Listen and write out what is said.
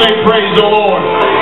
say praise the Lord.